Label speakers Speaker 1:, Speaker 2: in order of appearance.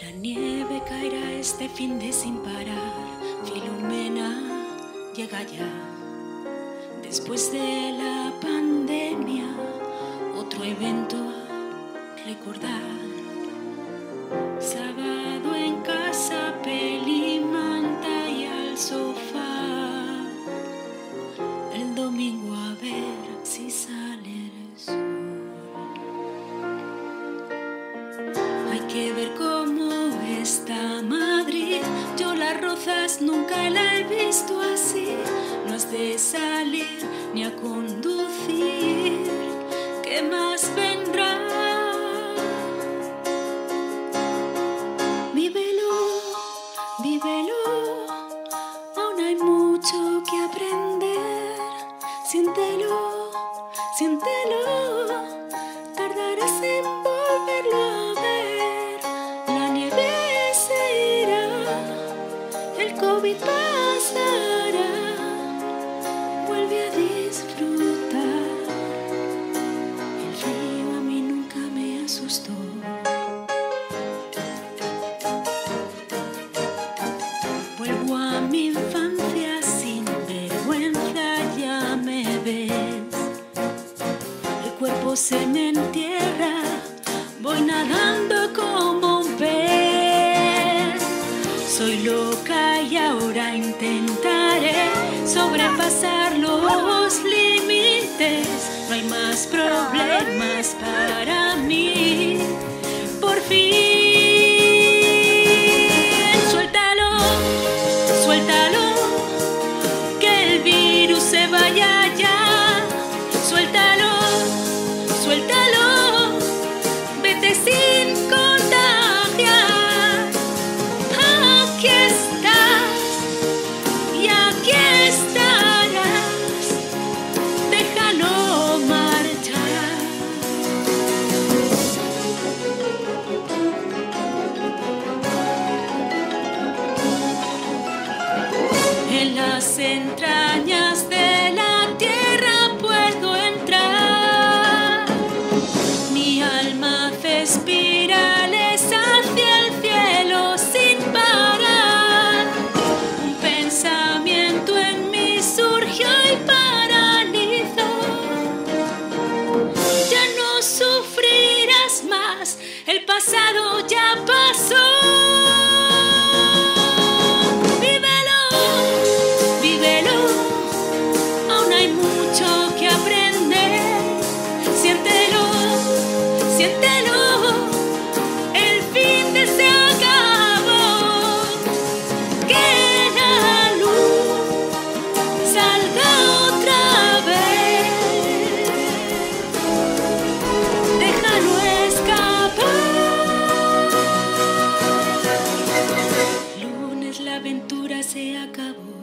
Speaker 1: Llega este fin de sin parar, Filomena llega ya. Después de la pandemia, otro evento a recordar. Sábado en casa, peli, manta y al sofá. El domingo a ver si sale el sol. Hay que ver cómo está Madrid. Yo las rozas nunca la he visto COVID pasará. Vuelve a disfrutar. El frío a mí nunca me asustó. Vuelvo a mi infancia sin vergüenza, ya me ves. El cuerpo se me entierra, voy nadando sobrepasar los límites. No hay más problemas para entrañas. acabó.